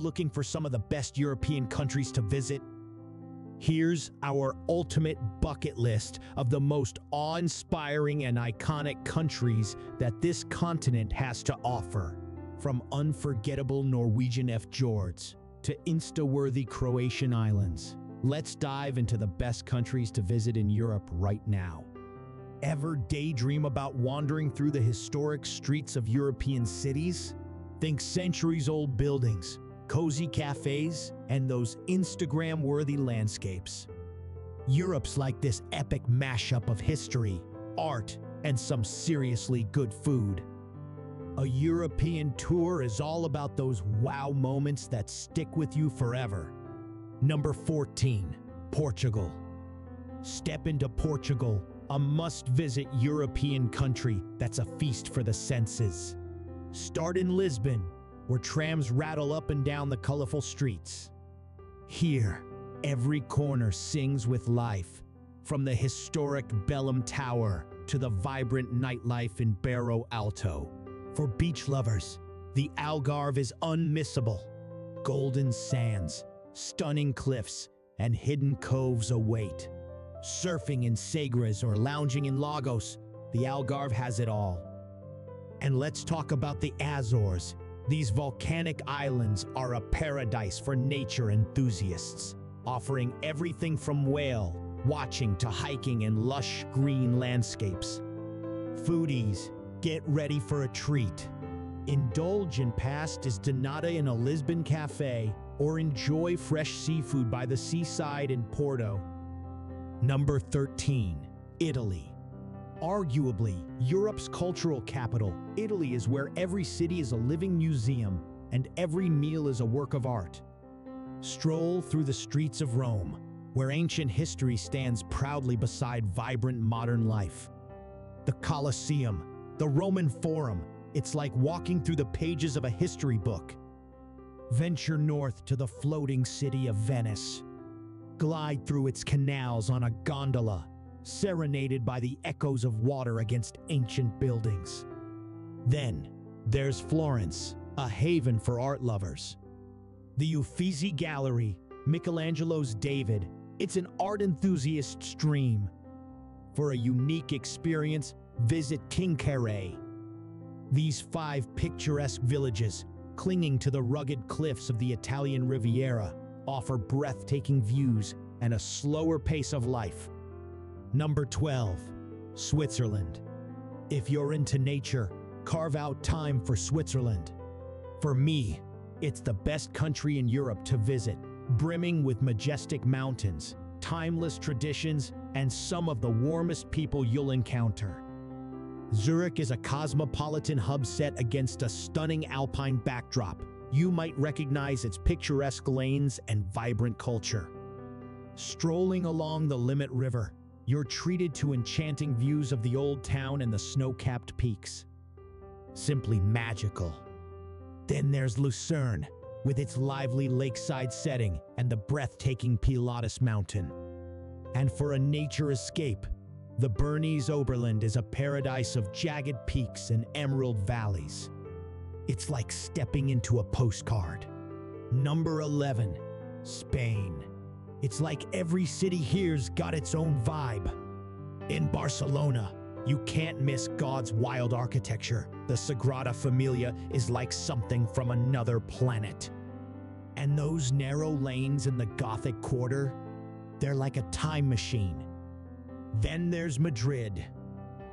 Looking for some of the best European countries to visit? Here's our ultimate bucket list of the most awe-inspiring and iconic countries that this continent has to offer. From unforgettable Norwegian fjords to insta-worthy Croatian islands, let's dive into the best countries to visit in Europe right now. Ever daydream about wandering through the historic streets of European cities? Think centuries-old buildings, cozy cafes, and those Instagram-worthy landscapes. Europe's like this epic mashup of history, art, and some seriously good food. A European tour is all about those wow moments that stick with you forever. Number 14, Portugal. Step into Portugal, a must-visit European country that's a feast for the senses. Start in Lisbon, where trams rattle up and down the colorful streets. Here, every corner sings with life, from the historic Belém Tower to the vibrant nightlife in Bairro Alto. For beach lovers, the Algarve is unmissable. Golden sands, stunning cliffs, and hidden coves await. Surfing in Sagres or lounging in Lagos, the Algarve has it all. And let's talk about the Azores. These volcanic islands are a paradise for nature enthusiasts, offering everything from whale watching to hiking and lush green landscapes. Foodies, get ready for a treat. Indulge in pastéis in a Lisbon cafe or enjoy fresh seafood by the seaside in Porto. Number 13. Italy. Arguably, Europe's cultural capital, Italy is where every city is a living museum and every meal is a work of art. Stroll through the streets of Rome, where ancient history stands proudly beside vibrant modern life. The Colosseum, the Roman Forum, it's like walking through the pages of a history book. Venture north to the floating city of Venice. Glide through its canals on a gondola, serenaded by the echoes of water against ancient buildings. Then, there's Florence, a haven for art lovers. The Uffizi Gallery, Michelangelo's David, it's an art enthusiast's dream. For a unique experience, visit Cinque. These five picturesque villages, clinging to the rugged cliffs of the Italian Riviera, offer breathtaking views and a slower pace of life. Number 12. Switzerland. If you're into nature, carve out time for Switzerland. For me, it's the best country in Europe to visit, brimming with majestic mountains, timeless traditions, and some of the warmest people you'll encounter. Zurich is a cosmopolitan hub set against a stunning alpine backdrop. You might recognize its picturesque lanes and vibrant culture. Strolling along the Limmat River, you're treated to enchanting views of the old town and the snow-capped peaks. Simply magical. Then there's Lucerne, with its lively lakeside setting and the breathtaking Pilatus Mountain. And for a nature escape, the Bernese Oberland is a paradise of jagged peaks and emerald valleys. It's like stepping into a postcard. Number 11, Spain. It's like every city here's got its own vibe. In Barcelona, you can't miss Gaudí's wild architecture. The Sagrada Familia is like something from another planet. And those narrow lanes in the Gothic Quarter, they're like a time machine then there's Madrid.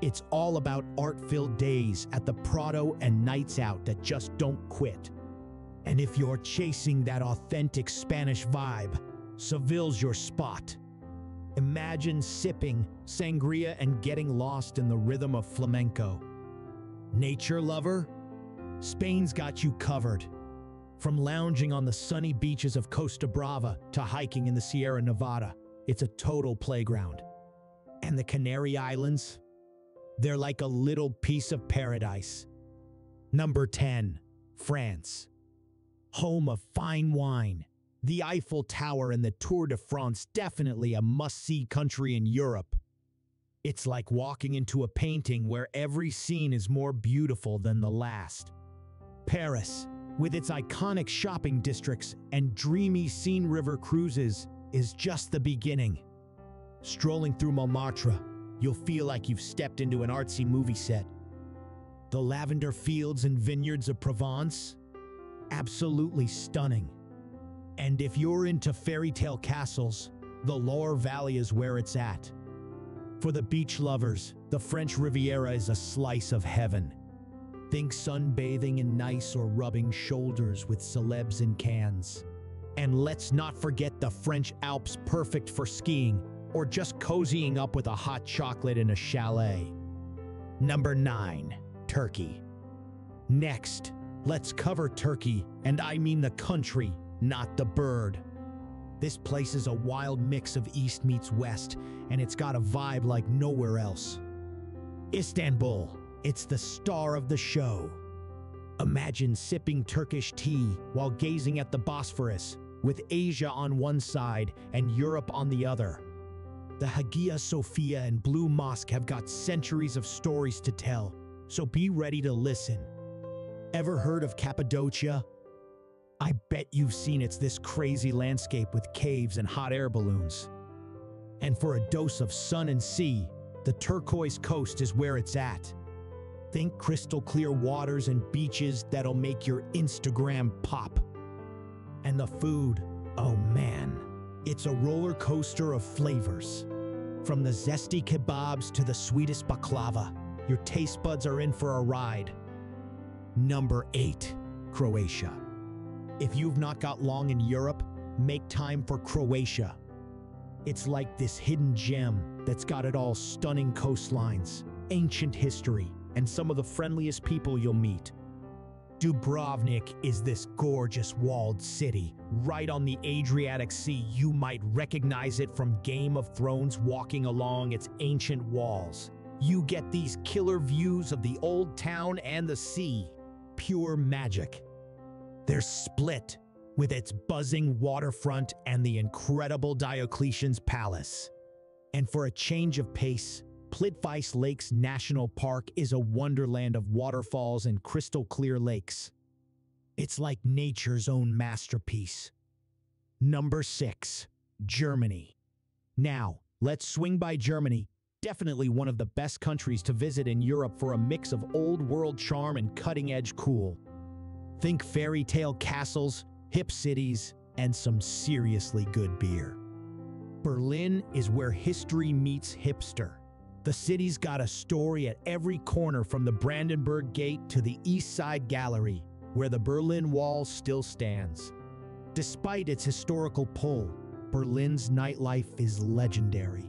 It's all about art-filled days at the Prado and nights out that just don't quit. And if you're chasing that authentic Spanish vibe, Seville's your spot. Imagine sipping sangria and getting lost in the rhythm of flamenco. Nature lover? Spain's got you covered. From lounging on the sunny beaches of Costa Brava to hiking in the Sierra Nevada, it's a total playground. And the Canary Islands? They're like a little piece of paradise. Number 10. France. Home of fine wine. The Eiffel Tower and the Tour de France definitely a must-see country in Europe. It's like walking into a painting where every Seine is more beautiful than the last. Paris. with its iconic shopping districts and dreamy scene river cruises, is just the beginning. Strolling through Montmartre, you'll feel like you've stepped into an artsy movie set. The lavender fields and vineyards of Provence? Absolutely stunning. And if you're into fairy tale castles, the Loire Valley is where it's at. For the beach lovers, the French Riviera is a slice of heaven. Think sunbathing in Nice or rubbing shoulders with celebs in Cannes. And let's not forget the French Alps perfect for skiing or just cozying up with a hot chocolate in a chalet. Number 9. Turkey. Next, let's cover Turkey, and I mean the country, not the bird. This place is a wild mix of East meets West, and it's got a vibe like nowhere else. Istanbul, it's the star of the show. Imagine sipping Turkish tea while gazing at the Bosphorus, with Asia on one side and Europe on the other. The Hagia Sophia and Blue Mosque have got centuries of stories to tell, so be ready to listen. Ever heard of Cappadocia? I bet you've seen it's this crazy landscape with caves and hot air balloons. And for a dose of sun and sea, the turquoise coast is where it's at. Think crystal clear waters and beaches that'll make your Instagram pop. And the food, oh man, it's a roller coaster of flavors. From the zesty kebabs to the sweetest baklava, your taste buds are in for a ride. Number 8. Croatia. If you've not got long in Europe, make time for Croatia. It's like this hidden gem that's got it all stunning coastlines, ancient history, and some of the friendliest people you'll meet. Dubrovnik is this gorgeous walled city, right on the Adriatic Sea. You might recognize it from Game of Thrones walking along its ancient walls. You get these killer views of the old town and the sea. Pure magic. They're Split with its buzzing waterfront and the incredible Diocletian's Palace. And for a change of pace, Plitvice Lakes National Park is a wonderland of waterfalls and crystal clear lakes. It's like nature's own masterpiece. Number 6. Germany. Now, let's swing by Germany. Definitely one of the best countries to visit in Europe for a mix of old world charm and cutting edge cool. Think fairy tale castles, hip cities, and some seriously good beer. Berlin is where history meets hipster. The city's got a story at every corner from the Brandenburg Gate to the East Side Gallery, where the Berlin Wall still stands. Despite its historical pull, Berlin's nightlife is legendary.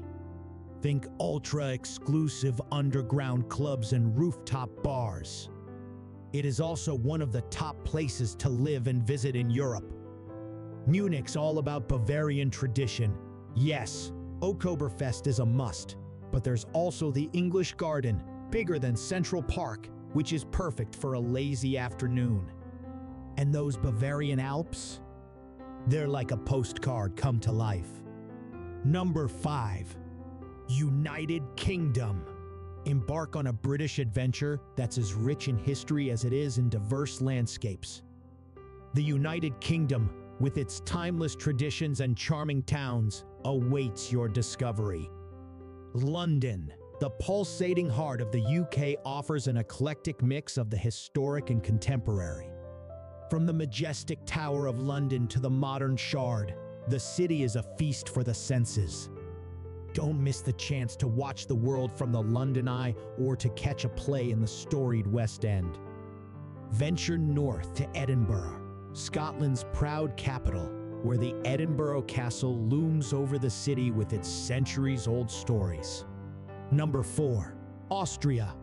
Think ultra exclusive underground clubs and rooftop bars. It is also one of the top places to live and visit in Europe. Munich's all about Bavarian tradition. Yes, Oktoberfest is a must, but there's also the English Garden, bigger than Central Park, which is perfect for a lazy afternoon. And those Bavarian Alps? They're like a postcard come to life. Number 5. United Kingdom. Embark on a British adventure that's as rich in history as it is in diverse landscapes. The United Kingdom, with its timeless traditions and charming towns, awaits your discovery. London, the pulsating heart of the UK, offers an eclectic mix of the historic and contemporary. From the majestic Tower of London to the modern Shard, the city is a feast for the senses. Don't miss the chance to watch the world from the London Eye or to catch a play in the storied West End. Venture north to Edinburgh, Scotland's proud capital, where the Edinburgh Castle looms over the city with its centuries-old stories. Number 4. Austria.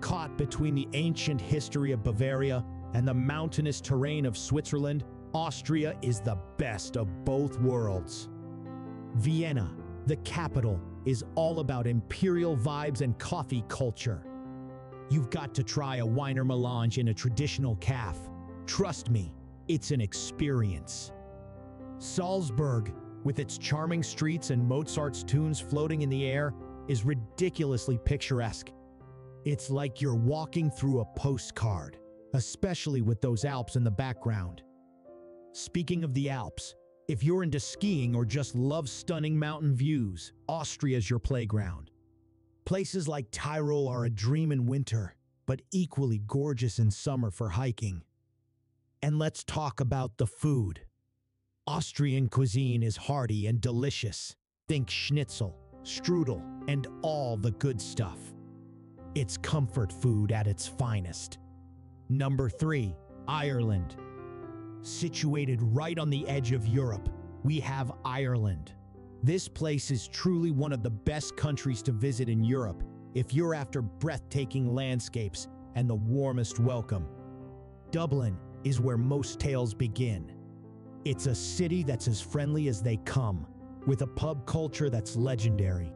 Caught between the ancient history of Bavaria and the mountainous terrain of Switzerland, Austria is the best of both worlds. Vienna, the capital, is all about imperial vibes and coffee culture. You've got to try a Wiener Melange in a traditional calf. Trust me, it's an experience. Salzburg, with its charming streets and Mozart's tunes floating in the air, is ridiculously picturesque. It's like you're walking through a postcard. especially with those Alps in the background. Speaking of the Alps, if you're into skiing or just love stunning mountain views, Austria's your playground. Places like Tyrol are a dream in winter, but equally gorgeous in summer for hiking. And let's talk about the food. Austrian cuisine is hearty and delicious. Think schnitzel, strudel, and all the good stuff. It's comfort food at its finest. Number 3. Ireland. Situated right on the edge of Europe, we have Ireland. This place is truly one of the best countries to visit in Europe if you're after breathtaking landscapes and the warmest welcome. Dublin is where most tales begin. It's a city that's as friendly as they come, with a pub culture that's legendary.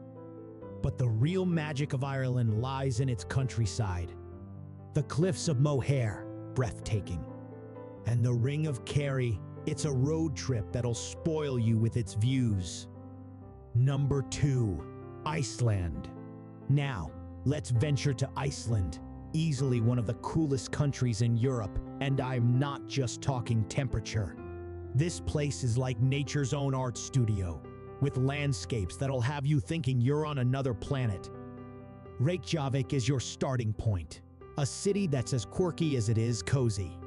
But the real magic of Ireland lies in its countryside. The cliffs of Moher, breathtaking. And the Ring of Kerry, it's a road trip that'll spoil you with its views. Number 2. Iceland. Now, let's venture to Iceland, easily one of the coolest countries in Europe, and I'm not just talking temperature. This place is like nature's own art studio, with landscapes that'll have you thinking you're on another planet. Reykjavik is your starting point, a city that's as quirky as it is cozy.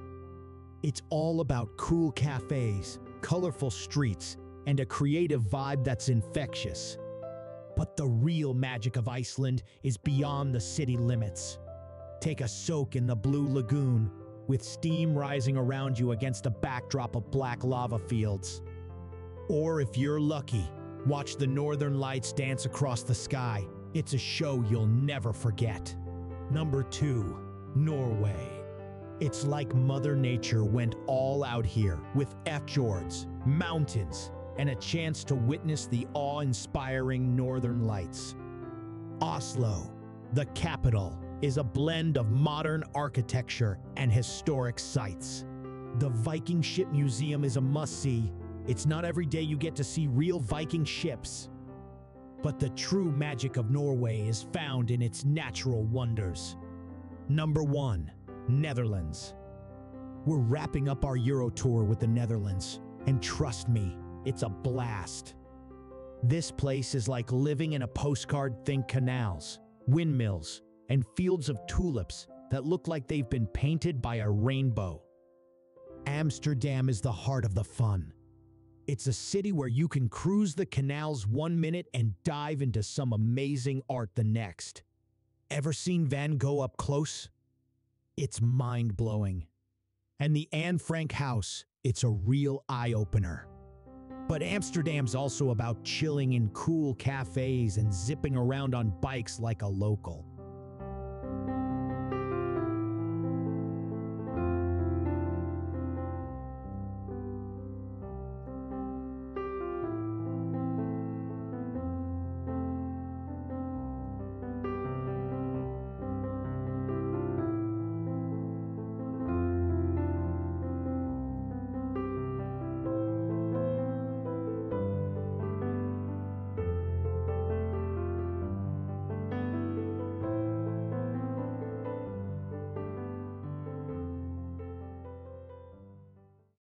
It's all about cool cafes, colorful streets, and a creative vibe that's infectious. But the real magic of Iceland is beyond the city limits. Take a soak in the Blue Lagoon, with steam rising around you against a backdrop of black lava fields. Or if you're lucky, watch the northern lights dance across the sky. It's a show you'll never forget. Number 2. Norway. It's like Mother Nature went all out here with fjords, mountains, and a chance to witness the awe-inspiring northern lights. Oslo, the capital, is a blend of modern architecture and historic sites. The Viking Ship Museum is a must-see. It's not every day you get to see real Viking ships. But the true magic of Norway is found in its natural wonders. Number 1. Netherlands. We're wrapping up our Euro tour with the Netherlands, and trust me, it's a blast. This place is like living in a postcard think canals, windmills, and fields of tulips that look like they've been painted by a rainbow. Amsterdam is the heart of the fun. It's a city where you can cruise the canals one minute and dive into some amazing art the next. Ever seen Van Gogh up close? It's mind blowing. And the Anne Frank house, it's a real eye opener. But Amsterdam's also about chilling in cool cafes and zipping around on bikes like a local.